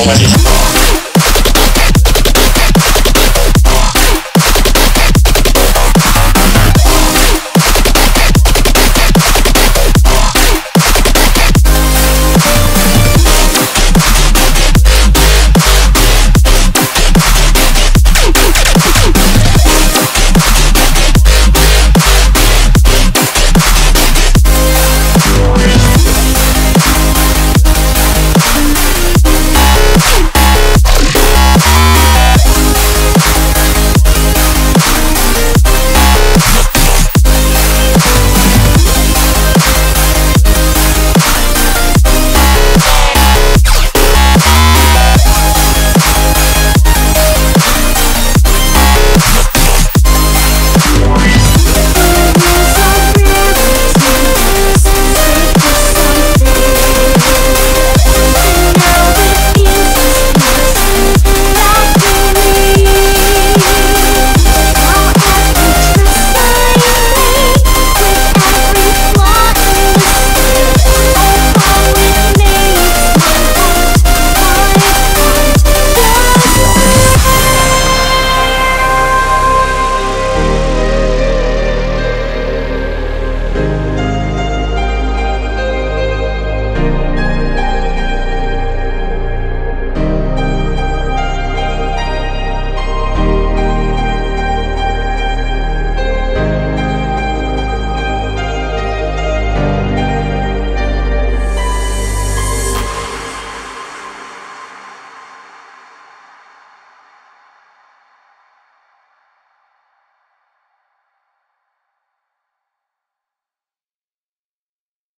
already.